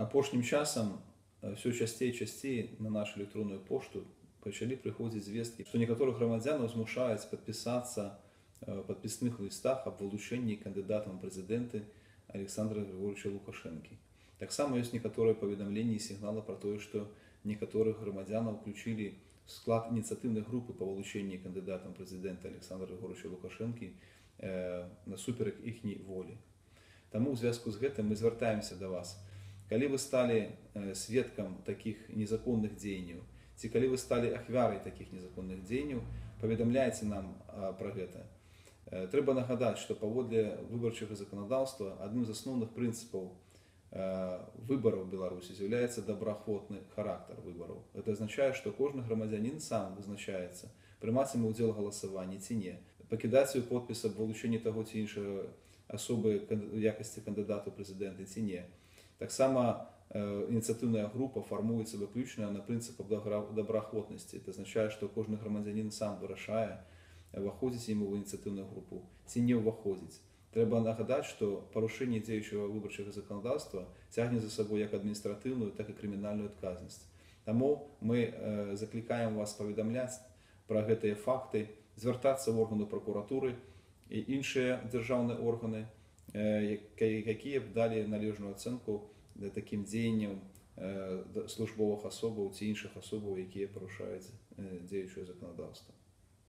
апошнім часам все часцей і часцей на нашу электронную пошту пачалі прыходзіць звесткі што некаторых грамадзянаў змушаюць падпісацца в подписных листах об вылучэнні кандыдатам прэзідэнты александра григорьевича лукашэнкі таксама ёсць некаторыя паведамленні і сігналы пра тое што некаторых грамадзянаў включілі склад ініцыятыўнай групы па вылучэнні кандыдатам прэзідэнта александра григорьевича лукашэнкі э, насуперак іхняй волі Таму ў звязку з гэтым мы звяртаемся да вас калі вы сталі э, сведкам такіх незаконных дзеянняў ці калі вы сталі ахвярай такіх незаконных дзеянняў паведамляйце нам пра гэта э, трэба нагадаць што паводле выбарчага заканадаўства адным з асноўных прынцыпаў э, выбараў беларусі з'яўляецца добраахвотны характар выбараў это азначае што кожны грамадзянін сам вызначаецца прымаць ему удзел галасаванні ці не пакідаць свой подпіс аб вылучэнні таго ці іншага асобы якасці кандыдату прэзідэнта ці не таксама ініцыятыўная э, група фармуецца выключна на прынцыпах добраахвотнасці это азначае што кожны грамадзянін сам вырашае ўваходзіць ему ў ініцыятыўную групу ці не ўваходзіць трэба нагадаць што парушэнне дзеючага выбарчага заканадаўства цягне за сабой як адміністратыўную так і крымінальную адказнасць Таму мы э, заклікаем вас паведамляць пра гэтыя факты звяртацца в органы прокуратуры і іншыя дзяржаўныя органы якія б далі належную ацэнку такім дзеянням службовых асобаў ці іншых асобаў якія парушаюць дзеючае заканадаўства